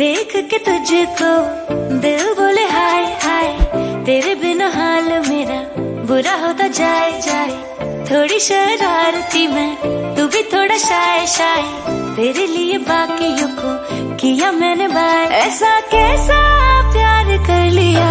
देख के तुझको दिल बोले, हाय हाय, तेरे बिना हाल मेरा बुरा होता जाए जाए। थोड़ी शरारती मैं, तू भी थोड़ा शाय शाय। तेरे लिए बाकी को किया मैंने बाय। ऐसा कैसा प्यार कर लिया?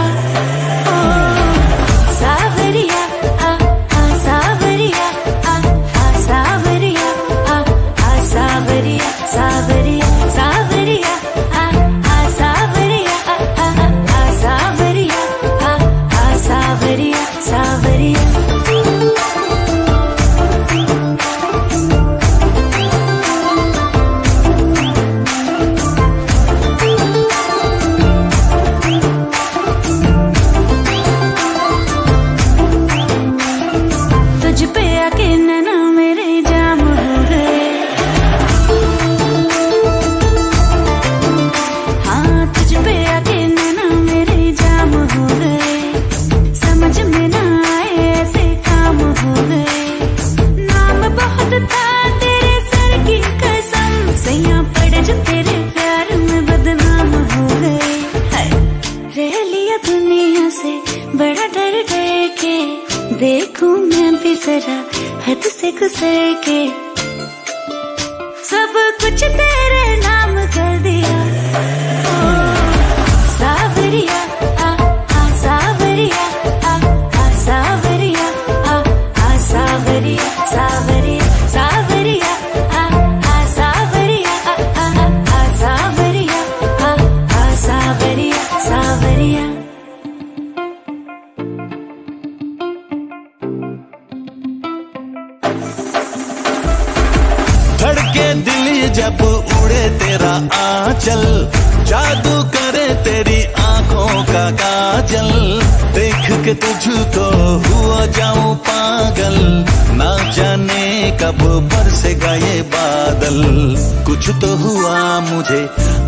के दिल जब उड़े तेरा आंचल जादू करे तेरी आँखों का काजल। देख के तुझको हुआ जाऊँ पागल। ना जाने कब बरसेगा ये बादल। कुछ तो हुआ मुझे,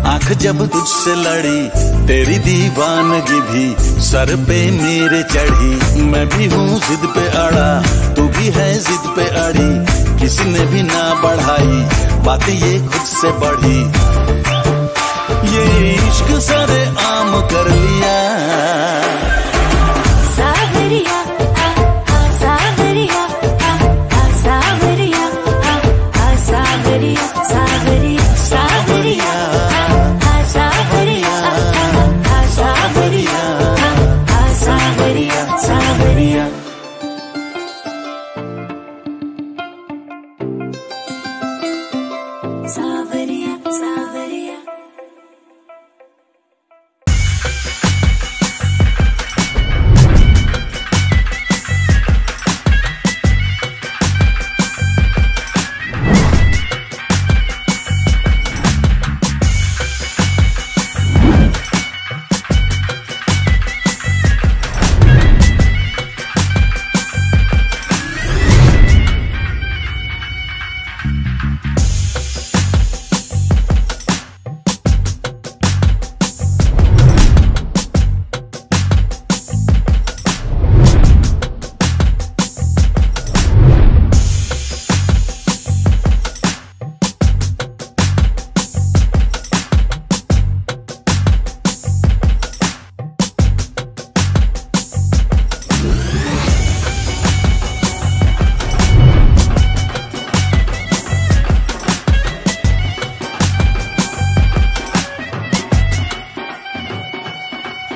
आँख जब तुझसे लड़ी। तेरी दीवानगी भी सर पे मेरे चढ़ी। मैं भी हूँ जिद पे अड़ा, तू भी है जिद पे अड़ी। किसी ने भी ना बढ़ाई, बातें ये खुद से बढ़ी। ये इश्क सारे आम कर लिया।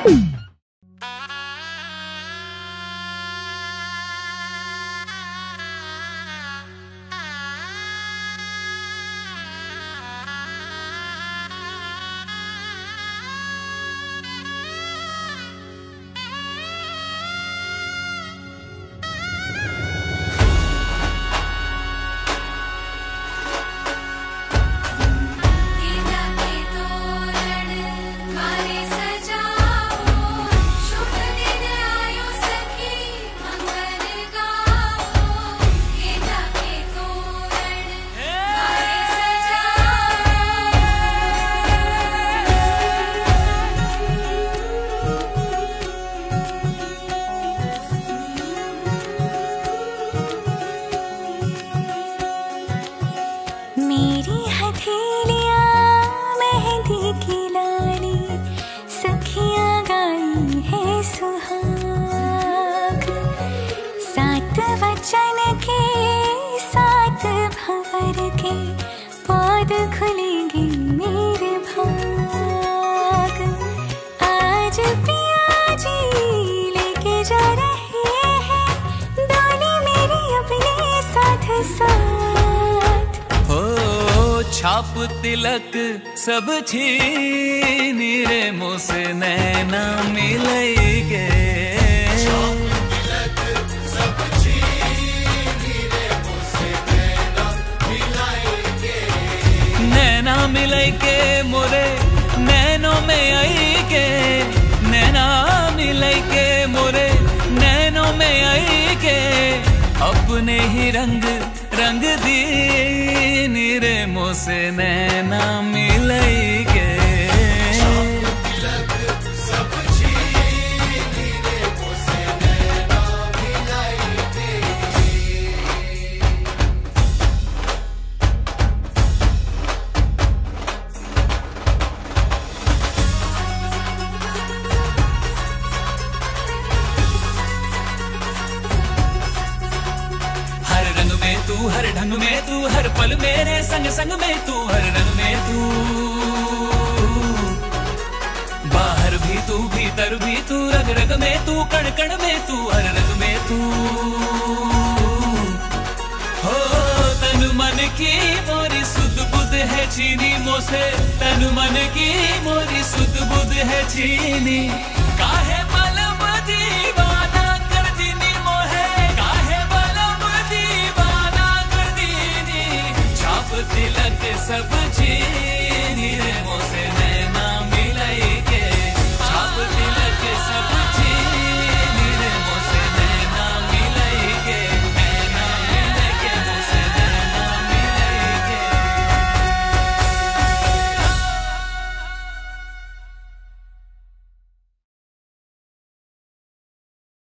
Woo! छाप तिलक सब छीन रे मुझसे नैना मिलेगे। नैना मिलई के मोरे, नैनों में आई के नैना मिलई के मोरे, नैनों में आई के अपने ही रंग रंग दी रे मोसे नैना मिलई कण में तू हर रंग में तू। हो, तन मन की मोरी सुध बुद्ध है चीनी मोसे। तन मन की मोरी सुध बुद्ध है चीनी। सब चीनी रे मोसे।